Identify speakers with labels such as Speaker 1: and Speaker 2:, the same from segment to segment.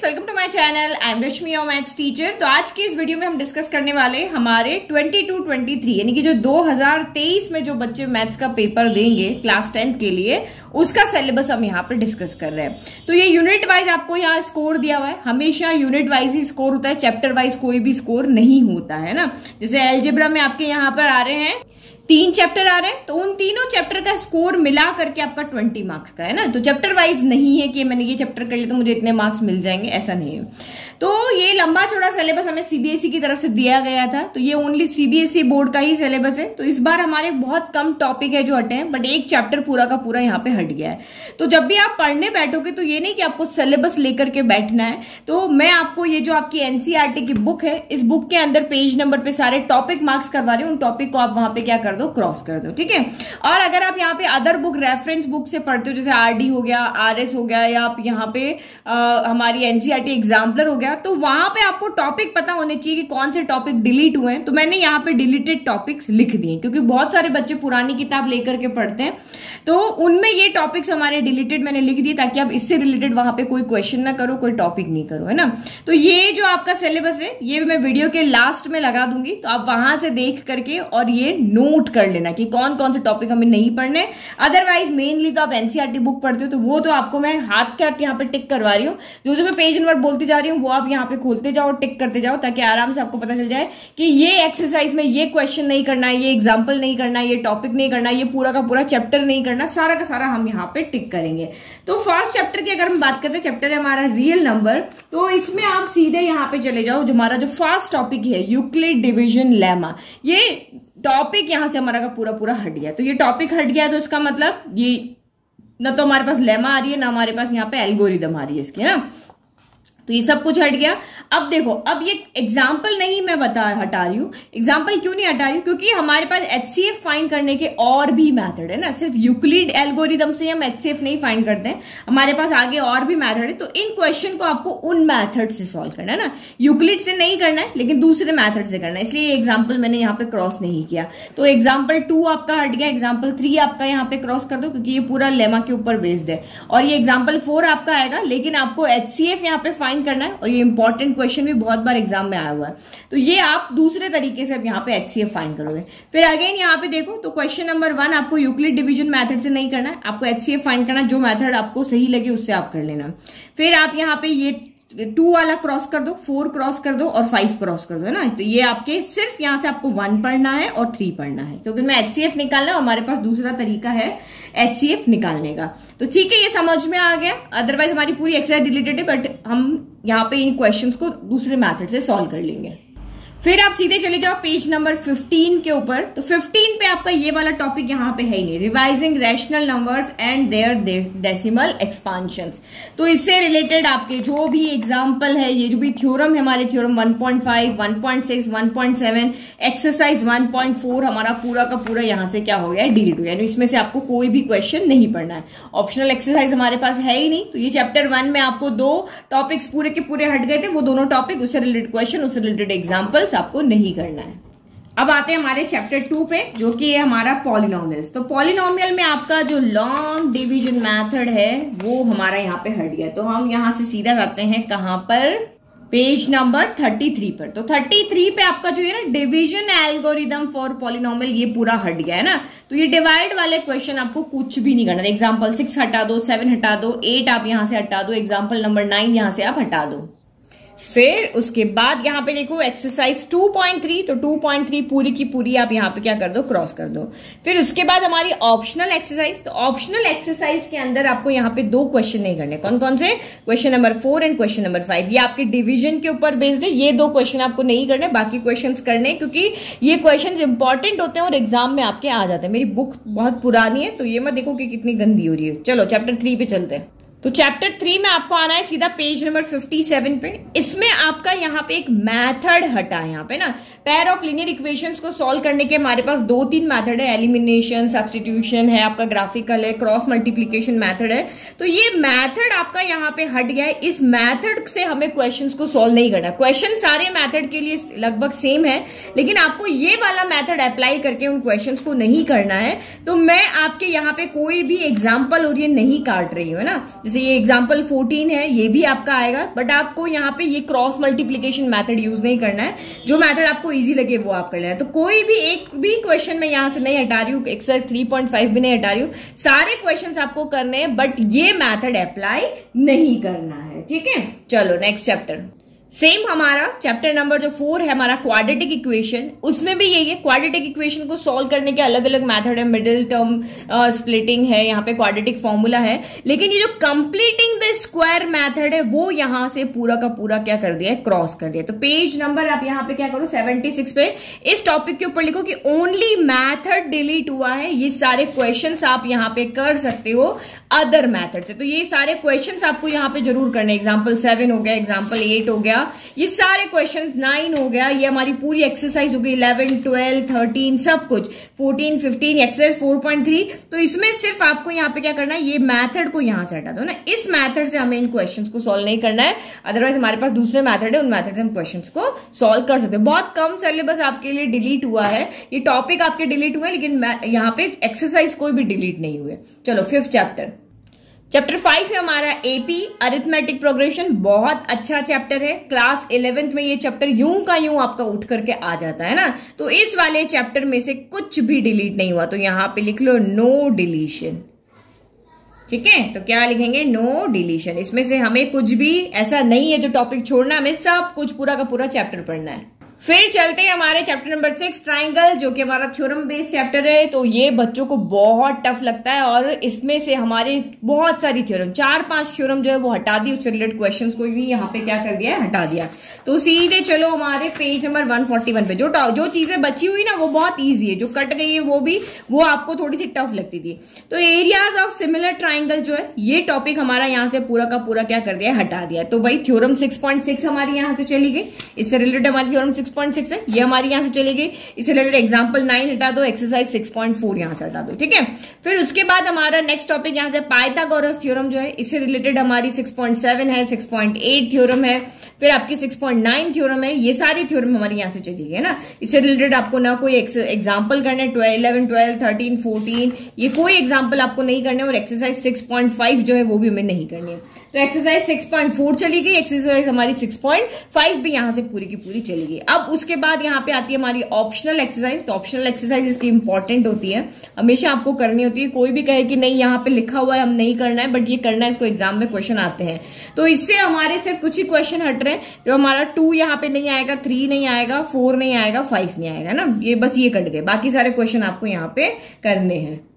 Speaker 1: Students welcome to my channel I am Rashmi your maths teacher तो आज की इस वीडियो में हम डिस्कस करने वाले हमारे 22 23 यानी कि जो 2023 में जो बच्चे मैथ्स का पेपर देंगे क्लास टेंथ के लिए, उसका सिलेबस हम यहाँ पर डिस्कस कर रहे हैं। तो ये यूनिट वाइज आपको यहाँ स्कोर दिया हुआ है। हमेशा यूनिट वाइज ही स्कोर होता है चैप्टर वाइज कोई भी स्कोर नहीं होता, है ना? जैसे एल्जेब्रा में आपके यहाँ पर आ रहे हैं तीन चैप्टर आ रहे हैं तो उन तीनों चैप्टर का स्कोर मिला करके आपका ट्वेंटी मार्क्स का है ना? तो चैप्टर वाइज नहीं है कि मैंने ये चैप्टर कर लिया तो मुझे इतने मार्क्स मिल जाएँगे, ऐसा नहीं है। तो ये लंबा चौड़ा सिलेबस हमें सीबीएसई e की तरफ़ से दिया गया था। तो ये ओनली सीबीएसई बोर्ड का ही सिलेबस है। तो इस बार हमारे बहुत कम टॉपिक है जो हटे हैं बट एक चैप्टर पूरा का पूरा यहाँ पे हट गया है। तो जब भी आप पढ़ने बैठोगे तो ये नहीं कि आपको सिलेबस लेकर के बैठना है। तो मैं आपको ये जो आपकी एनसीआरटी e की बुक है इस बुक के अंदर पेज नंबर पे सारे टॉपिक मार्क्स करवा रहे हूँ। उन टॉपिक को आप वहाँ पे क्या कर दो क्रॉस कर दो ठीक है? और अगर आप यहाँ पे अदर बुक रेफरेंस बुक से पढ़ते हो जैसे आरडी हो गया आरएस हो गया या आप यहाँ पे आ, हमारी एनसीआरटी एग्जाम्पलर हो गया तो वहाँ पे आपको टॉपिक पता होने चाहिए कि कौन से टॉपिक डिलीट हुए हैं। तो मैंने यहाँ पे डिलीटेड टॉपिक्स लिख दिए, क्योंकि बहुत सारे बच्चे पुरानी किताब लेकर के पढ़ते हैं। तो उनमें ये टॉपिक्स हमारे डिलीटेड मैंने लिख दिए, ताकि आप इससे रिलेटेड वहाँ पे कोई क्वेश्चन ना करो, कोई टॉपिक नहीं करो, है ना? तो ये जो आपका सिलेबस है, ये मैं वीडियो के लास्ट में लगा दूँगी तो आप वहाँ से देख करके और ये नोट कर लेना कि कौन कौन से टॉपिक हमें नहीं पढ़ने अदरवाइज़ मेनली तो आप एनसीआरटी बुक पढ़ते हो तो वो तो आपको मैं हाथ के हाथ यहाँ पे टिक करवा रही हूँ। जो जो मैं पेज नंबर बोलती जा रही हूँ, वो आप यहाँ पे खोलते जाओ, टिक करते जाओ, ताकि आराम से आपको पता चल जाए कि ये एक्सरसाइज में ये क्वेश्चन नहीं करना है ये एग्ज़ाम्पल नहीं करना है ये टॉपिक नहीं करना, ये पूरा का पूरा चैप्टर नहीं करना, सारा का सारा हम यहाँ पे टिक करेंगे। तो फ़र्स्ट चैप्टर की अगर हम बात करते हैं चैप्टर है हमारा रियल नंबर तो इसमें आप सीधे यहाँ पे चले जाओ, जो हमारा जो फ़र्स्ट टॉपिक है यूक्लिड डिविजन लेमा ये टॉपिक यहाँ से हमारा का पूरा पूरा हट गया। तो ये टॉपिक हट गया तो इसका मतलब ये, न तो हमारे पास लेमा आ रही है, ना हमारे पास यहाँ पे एल्गोरिदम आ रही है इसकी ना? तो ये सब कुछ हट गया। अब देखो, अब ये एग्ज़ाम्पल नहीं मैं बता, हटा रही हूँ। एग्ज़ाम्पल क्यों नहीं हटा रही क्योंकि हमारे पास एच सी एफ़ फाइंड करने के और भी मैथड है ना। सिर्फ़ यूक्लिड एल्गोरिदम से हम एच सी एफ़ नहीं फाइंड करते हैं। हमारे पास आगे और भी मैथड है। तो इन क्वेश्चन को आपको उन मैथड से सॉल्व करना है ना। यूक्लिड से नहीं करना है, लेकिन दूसरे मैथड से करना है। इसलिए एग्ज़ाम्पल मैंने यहाँ पे क्रॉस नहीं किया। तो एग्ज़ाम्पल टू आपका हट गया एग्ज़ाम्पल थ्री आपका यहाँ पे क्रॉस कर दो, क्योंकि ये पूरा लेमा के ऊपर बेस्ड है। और ये एग्ज़ाम्पल फोर आपका आएगा, लेकिन आपको एच सी एफ़ यहाँ पे फाइंड करना है, और ये इंपॉर्टेंट क्वेश्चन भी बहुत बार एग्ज़ाम में आया हुआ है। तो ये आप दूसरे तरीके से अब यहाँ पे एचसीएफ फाइंड करोगे। फिर अगेन यहाँ पे देखो तो क्वेश्चन नंबर वन आपको यूक्लिड डिवीज़न मेथड से नहीं करना है। आपको एचसीएफ फाइंड करना जो मेथड आपको सही लगे उससे आप कर लेना। फिर आप यहाँ पे ये टू वाला क्रॉस कर दो, फोर क्रॉस कर दो और फाइव क्रॉस कर दो, है ना? तो ये आपके सिर्फ़ यहाँ से आपको वन पढ़ना है और थ्री पढ़ना है। क्योंकि मैं एचसीएफ निकालना, हमारे पास दूसरा तरीका है एचसीएफ निकालने का। तो ठीक है, ये समझ में आ गया। अदरवाइज़ हमारी पूरी एक्सरसाइज डिलीटेड है बट हम यहाँ पे इन क्वेश्चन को दूसरे मैथड से सॉल्व कर लेंगे। फिर आप सीधे चले जाओ पेज नंबर 15 के ऊपर। तो 15 पे आपका ये वाला टॉपिक यहाँ पे है ही नहीं। Revising rational numbers and their decimal expansion तो इससे रिलेटेड आपके जो भी एग्ज़ाम्पल है ये जो भी थ्योरम है हमारे थ्योरम 1.5, 1.6, 1.7, एक्सरसाइज 1.4 हमारा पूरा का पूरा यहाँ से क्या हो गया डिलीट हो गया इसमें से आपको कोई भी क्वेश्चन नहीं पढ़ना है। ऑप्शनल एक्सरसाइज हमारे पास है ही नहीं। तो ये चैप्टर वन में आपको दो टॉपिक्स पूरे के पूरे हट गए थे। वो दोनों टॉपिक उससे रिलेटेड क्वेश्चन उससे रिलेटेड एग्ज़ाम्पल एग्जाम्पल्स आपको नहीं करना है। अब आते हैं हमारे चैप्टर टू पे, जो कि है हमारा पॉलिनोमियल्स तो पॉलिनोमियल में आपका जो लॉन्ग डिवीज़न मेथड है, वो हमारा यहाँ पे हट गया। तो हम यहाँ से सीधा जाते हैं कहाँ पर? पेज नंबर 33 पर। तो 33 पे आपका जो है ना डिवीज़न एल्गोरिदम फॉर पॉलिनोमियल ये पूरा हट गया है ना? तो ये डिवाइड वाले क्वेश्चन आपको कुछ भी नहीं करना। एग्ज़ाम्पल सिक्स हटा दो सेवन हटा दो एट आप यहाँ से हटा दो। एग्ज़ाम्पल नंबर नाइन यहाँ से आप हटा दो। फिर उसके बाद यहाँ पे देखो एक्सरसाइज 2.3 तो 2.3 पूरी की पूरी आप यहाँ पे क्या कर दो क्रॉस कर दो। फिर उसके बाद हमारी ऑप्शनल एक्सरसाइज तो ऑप्शनल एक्सरसाइज के अंदर आपको यहाँ पे दो क्वेश्चन नहीं करने। कौन कौन से? Question number four and question number five ये आपके डिवीज़न के ऊपर बेस्ड है, ये दो क्वेश्चन आपको नहीं करने, बाकी क्वेश्चन करने, क्योंकि ये क्वेश्चन इंपॉर्टेंट होते हैं और एग्ज़ाम में आपके आ जाते हैं। मेरी बुक बहुत पुरानी है तो ये मत देखो कि कितनी गंदी हो रही है। चलो चैप्टर थ्री पे चलते हैं। तो चैप्टर थ्री में आपको आना है सीधा पेज नंबर फिफ्टी सेवन पे। इसमें आपका यहाँ पे एक मेथड हटा है यहाँ पे ना। पेयर ऑफ़ लिनियर इक्वेशंस को सॉल्व करने के हमारे पास दो तीन मेथड है। एलिमिनेशन सब्सटीट्यूशन है, आपका ग्राफिकल है क्रॉस मल्टीप्लीकेशन मेथड है। तो ये मेथड आपका यहाँ पे हट गया है। इस मैथड से हमें क्वेश्चन को सॉल्व नहीं करना। क्वेश्चन सारे मैथड के लिए लगभग सेम है, लेकिन आपको ये वाला मैथड अप्लाई करके उन क्वेश्चन को नहीं करना है। तो मैं आपके यहाँ पे कोई भी एग्ज़ाम्पल और ये नहीं काट रही हूँ ना? जैसे ये एग्ज़ाम्पल 14 है, ये भी आपका आएगा बट आपको यहाँ पे ये क्रॉस मल्टीप्लीकेशन मैथड यूज़ नहीं करना है। जो मैथड आपको ईजी लगे, वो आप करना है तो कोई भी एक भी क्वेश्चन मैं यहाँ से नहीं हटा रही हूँ एक्सरसाइज 3.5 भी नहीं हटा रही हूँ। सारे क्वेश्चन आपको करने हैं बट ये मैथड अप्लाई नहीं करना है, ठीक है? चलो नेक्स्ट चैप्टर सेम हमारा चैप्टर नंबर जो फोर है, हमारा क्वाड्रेटिक इक्वेशन उसमें भी यही है क्वाड्रेटिक इक्वेशन को सॉल्व करने के अलग अलग मेथड है मिडिल टर्म स्प्लिटिंग है, यहाँ पे क्वाड्रेटिक फॉर्मूला है। लेकिन ये जो कंप्लीटिंग द स्क्वायर मेथड है, वो यहाँ से पूरा का पूरा क्या कर दिया है क्रॉस कर दिया तो पेज नंबर आप यहाँ पे क्या करो 76 पे, इस टॉपिक के ऊपर लिखो कि ओनली मैथड डिलीट हुआ है, ये सारे क्वेश्चन आप यहाँ पे कर सकते हो। अदर मैथड से तो ये सारे क्वेश्चन आपको यहाँ पे ज़रूर करने एग्ज़ाम्पल सेवन हो गया एग्ज़ाम्पल एट हो गया। ये सारे क्वेश्चन नाइन हो गया। ये हमारी पूरी एक्सरसाइज हो गई। इलेवन ट्वेल्व थर्टीन सब कुछ। Fourteen fifteen exercise four point three तो इसमें सिर्फ़ आपको यहाँ पे क्या करना है? ये मैथड को यहाँ से हटा दो ना। इस मैथड से हमें इन क्वेश्चन को सोल्व नहीं करना है। अदरवाइज़ हमारे पास दूसरे मैथड है। उन मैथड से हम क्वेश्चन को सोल्व कर सकते हैं। बहुत कम सिलेबस आपके लिए डिलीट हुआ है। ये टॉपिक आपके डिलीट हुए लेकिन यहाँ पे एक्सरसाइज कोई भी डिलीट नहीं हुए। चलो फिफ्थ चैप्टर चैप्टर फाइव है हमारा एपी अरिथमेटिक प्रोग्रेशन बहुत अच्छा चैप्टर है। क्लास इलेवेंथ में ये चैप्टर यूँ का यूँ आपका उठ करके आ जाता है ना? तो इस वाले चैप्टर में से कुछ भी डिलीट नहीं हुआ तो यहाँ पे लिख लो नो डिलीशन ठीक है? तो क्या लिखेंगे? नो डिलीशन इसमें से हमें कुछ भी ऐसा नहीं है जो टॉपिक छोड़ना, हमें सब कुछ पूरा का पूरा चैप्टर पढ़ना है। फिर चलते हैं हमारे चैप्टर नंबर सिक्स ट्राइंगल जो कि हमारा थ्योरम बेस्ड चैप्टर है। तो ये बच्चों को बहुत टफ लगता है और इसमें से हमारे बहुत सारी थ्योरम चार पाँच थ्योरम जो है वो हटा दी उससे रिलेटेड क्वेश्चन को भी यहाँ पे क्या कर दिया है? हटा दिया। तो सीधे चलो हमारे पेज नंबर वन पे। जो जो चीज़ें बची हुई ना, वो बहुत ईजी है। जो कट गई है, वो भी, वो आपको थोड़ी सी टफ लगती थी। तो एरियाज़ ऑफ़ सिमिलर ट्राइंगल जो है, ये टॉपिक हमारा यहाँ से पूरा का पूरा क्या कर दिया हटा दिया तो भाई थ्योरम सिक्स हमारी यहाँ से चली गई। इससे रिलेटेड हमारी थ्योरम सिक्स 6.6 है, ये हमारी यहाँ से चली गई। इसे रिलेटेड एग्जांपल 9 हटा दो एक्सरसाइज 6.4 यहाँ से हटा दो, ठीक है? फिर उसके बाद हमारा नेक्स्ट टॉपिक यहाँ से पाइथागोरस थ्योरम जो है, इससे रिलेटेड हमारी 6.7 है 6.8 थ्योरम है, फिर आपकी 6.9 थ्योरम है, ये सारी थ्योरम हमारी यहाँ से चली गई, है ना? इससे रिलेटेड आपको ना कोई एग्ज़ाम्पल करने twelve eleven twelve thirteen fourteen ये कोई एग्ज़ाम्पल आपको नहीं करने और एक्सरसाइज 6.5 जो है, वो भी हमें नहीं करनी है। तो एक्सरसाइज 6.4 चली गई एक्सरसाइज हमारी 6.5 भी यहाँ से पूरी की पूरी चली गई। अब उसके बाद यहाँ पे आती है हमारी ऑप्शनल एक्सरसाइज तो ऑप्शनल एक्सरसाइज इसकी इंपॉर्टेंट होती है। हमेशा आपको करनी होती है, कोई भी कहे कि नहीं, यहाँ पे लिखा हुआ है, हम नहीं करना है बट ये करना है, इसको एग्ज़ाम में क्वेश्चन आते हैं। तो इससे हमारे सिर्फ़ कुछ ही क्वेश्चन हट रहे हैं। जो हमारा टू यहाँ पे नहीं आएगा थ्री नहीं आएगा फोर नहीं आएगा फाइव नहीं आएगा, ना? ये बस ये कट गए। बाकी सारे क्वेश्चन आपको यहाँ पे करने हैं।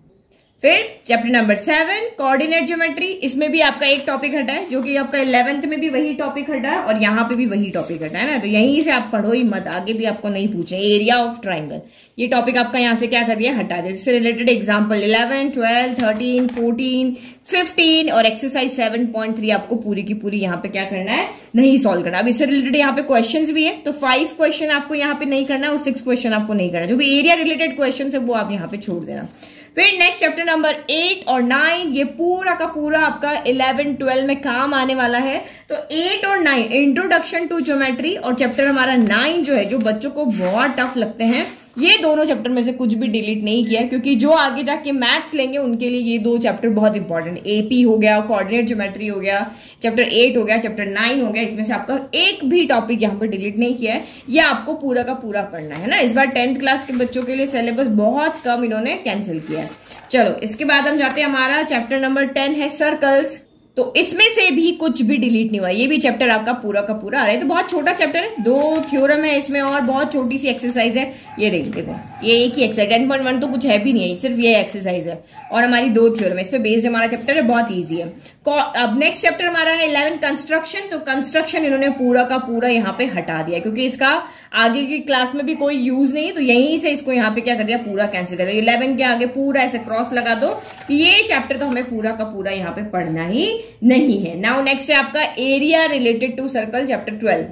Speaker 1: फिर chapter number seven coordinate geometry इसमें भी आपका एक टॉपिक हटा है, जो कि आपका इलेवेंथ में भी वही टॉपिक हटा है और यहाँ पे भी वही टॉपिक हटा है ना? तो यहीं से आप पढ़ो ही मत, आगे भी आपको नहीं पूछे। एरिया ऑफ़ ट्राइंगल ये टॉपिक आपका यहाँ से क्या कर दिया? हटा दिया। जिससे related example eleven twelve thirteen fourteen fifteen और एक्सरसाइज सेवन पॉइंट थ्री आपको पूरी की पूरी यहाँ पे क्या करना है? नहीं सॉल्व करना। अब इससे रिलेटेड यहाँ पे क्वेश्चंस भी है तो फाइव क्वेश्चन आपको यहाँ पे नहीं करना और सिक्स क्वेश्चन आपको नहीं करना। जो भी एरिया रिलेटेड क्वेश्चन है, वो आप यहाँ पे छोड़ देना। फिर नेक्स्ट चैप्टर नंबर एट और नाइन ये पूरा का पूरा आपका इलेवन ट्वेल्व में काम आने वाला है। तो एट और नाइन इंट्रोडक्शन टू ज्योमेट्री और चैप्टर हमारा नाइन जो है, जो बच्चों को बहुत टफ लगते हैं। ये दोनों चैप्टर में से कुछ भी डिलीट नहीं किया, क्योंकि जो आगे जाके मैथ्स लेंगे, उनके लिए ये दो चैप्टर बहुत इंपॉर्टेंट एपी हो गया कोऑर्डिनेट ज्योमेट्री हो गया चैप्टर एट हो गया चैप्टर नाइन हो गया, इसमें से आपका एक भी टॉपिक यहाँ पर डिलीट नहीं किया है. ये आपको पूरा का पूरा पढ़ना है ना? इस बार टेंथ क्लास के बच्चों के लिए सिलेबस बहुत कम इन्होंने कैंसिल किया है. चलो, इसके बाद हम जाते हैं, हमारा चैप्टर नंबर टेन है सर्कल्स तो इसमें से भी कुछ भी डिलीट नहीं हुआ। ये भी चैप्टर आपका पूरा का पूरा आ रहा है। तो बहुत छोटा चैप्टर है। दो थ्योरम है इसमें और बहुत छोटी सी एक्सरसाइज है। ये देखिए देखो। ये एक ही एक्सरसाइज टेन पॉइंट वन तो कुछ है भी नहीं है। सिर्फ़ ये एक्सरसाइज है। और हमारी दो थ्योरम है। इस पर बेस्ड हमारा चैप्टर है। बहुत ईजी है। अब नेक्स्ट चैप्टर हमारा है इलेवन कंस्ट्रक्शन तो कंस्ट्रक्शन इन्होंने पूरा का पूरा यहाँ पे हटा दिया क्योंकि इसका आगे की क्लास में भी कोई यूज़ नहीं तो यहीं से इसको यहाँ पे क्या कर दिया? पूरा कैंसिल कर दिया। इलेवन के आगे पूरा ऐसे क्रॉस लगा दो ये चैप्टर तो हमें पूरा का पूरा यहाँ पे पढ़ना ही नहीं है। नाउ नेक्स्ट है आपका area related to circle chapter twelve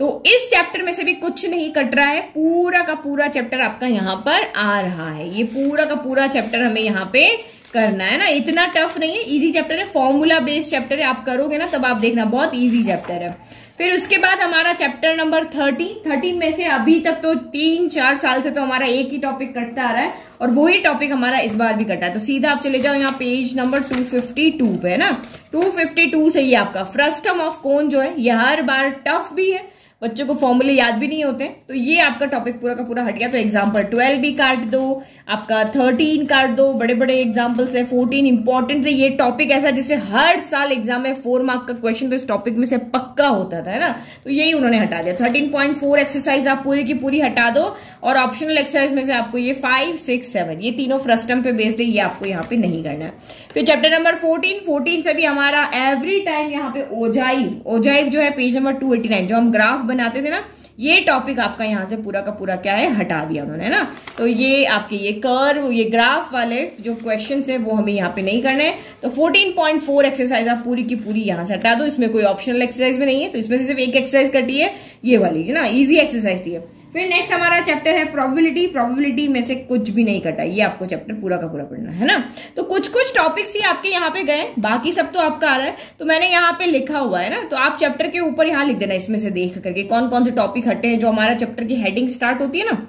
Speaker 1: तो इस चैप्टर में से भी कुछ नहीं कट रहा है। पूरा का पूरा चैप्टर आपका यहाँ पर आ रहा है। ये पूरा का पूरा चैप्टर हमें यहाँ पे करना है ना। इतना टफ नहीं है। इजी चैप्टर है। फॉर्मूला बेस्ड चैप्टर है। आप करोगे ना तब आप देखना। बहुत इजी चैप्टर है। फिर उसके बाद हमारा चैप्टर नंबर थर्टीन थर्टीन में से अभी तक तो तीन, चार साल से तो हमारा एक ही टॉपिक कटता आ रहा है और वही टॉपिक हमारा इस बार भी कटा है। तो सीधा आप चले जाओ यहाँ पेज नंबर 252 पे, है ना? 252 से ही आपका। फ्रस्टम ऑफ़ कौन जो है? ये हर बार टफ भी है बच्चों को फॉर्मूले याद भी नहीं होते तो ये आपका टॉपिक पूरा का पूरा हट गया। तो एग्ज़ाम्पल ट्वेल्व भी काट दो, आपका थर्टीन काट दो बड़े बड़े एग्जाम्पल्स है फोर्टीन इंपॉर्टेंट है, ये टॉपिक ऐसा जिससे हर साल एग्ज़ाम में फोर मार्क का क्वेश्चन तो इस टॉपिक में से पक्का होता था ना? तो यही उन्होंने हटा दिया। थर्टीन पॉइंट फोर एक्सरसाइज आप पूरी की पूरी हटा दो और ऑप्शनल एक्सरसाइज में से आपको ये फाइव सिक्स सेवन ये तीनों फ्रस्टम पे बेस्ड है, ये आपको यहाँ पे नहीं करना है। फिर चैप्टर नंबर फोर्टीन फोर्टीन से भी हमारा एवरी टाइम यहाँ पे ओजाइव ओजाइव जो है पेज नंबर टू जो हम ग्राफ बनाते थे ना, ये टॉपिक आपका यहाँ से पूरा का पूरा क्या है, हटा दिया उन्होंने ना? तो ये आपके ये कर्व ये ग्राफ वाले जो क्वेश्चन है, वो हमें यहाँ पे नहीं करने हैं। तो 14.4 एक्सरसाइज आप पूरी की पूरी यहाँ से हटा दो, इसमें कोई ऑप्शनल एक्सरसाइज भी नहीं है तो इसमें से सिर्फ़ एक एक्सरसाइज कटी है, ये वाली ना? इजी एक्सरसाइज दी है फिर नेक्स्ट हमारा चैप्टर है प्रोबेबिलिटी प्रोबेबिलिटी में से कुछ भी नहीं कटा। ये आपको चैप्टर पूरा का पूरा पढ़ना है ना? तो कुछ कुछ टॉपिक्स ही आपके यहाँ पे गए बाकी सब तो आपका आ रहा है। तो मैंने यहाँ पे लिखा हुआ है ना? तो आप चैप्टर के ऊपर यहाँ लिख देना, इसमें से देख करके कौन कौन से टॉपिक हटे हैं जो हमारा चैप्टर की हेडिंग स्टार्ट होती है ना?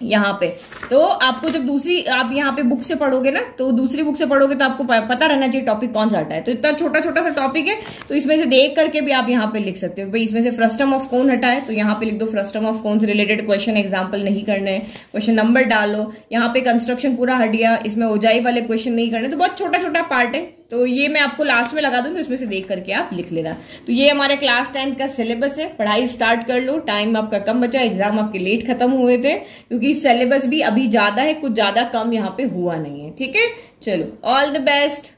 Speaker 1: यहाँ पे। तो आपको जब दूसरी, आप यहाँ पे बुक से पढ़ोगे ना तो दूसरी बुक से पढ़ोगे तो आपको पता रहना चाहिए टॉपिक कौन सा हटा है। तो इतना छोटा छोटा सा टॉपिक है तो इसमें से देख करके भी आप यहाँ पे लिख सकते हो भाई इसमें से फ्रस्टम ऑफ़ कौन हटा है तो यहाँ पे लिख दो फ्रस्टम ऑफ़ कौन से रिलेटेड क्वेश्चन एग्ज़ाम्पल नहीं करने क्वेश्चन नंबर डालो, यहाँ पे कंस्ट्रक्शन पूरा हट गया, इसमें ओजाई वाले क्वेश्चन नहीं करने तो बहुत छोटा छोटा पार्ट है तो ये मैं आपको लास्ट में लगा दूँगी, उसमें से देख करके आप लिख लेना। तो ये हमारे क्लास टेंथ का सिलेबस है। पढ़ाई स्टार्ट कर लो। टाइम आपका कम बचा एग्ज़ाम आपके लेट खत्म हुए थे, क्योंकि सिलेबस भी अभी ज़्यादा है, कुछ ज़्यादा कम यहाँ पे हुआ नहीं है। ठीक है? चलो ऑल द बेस्ट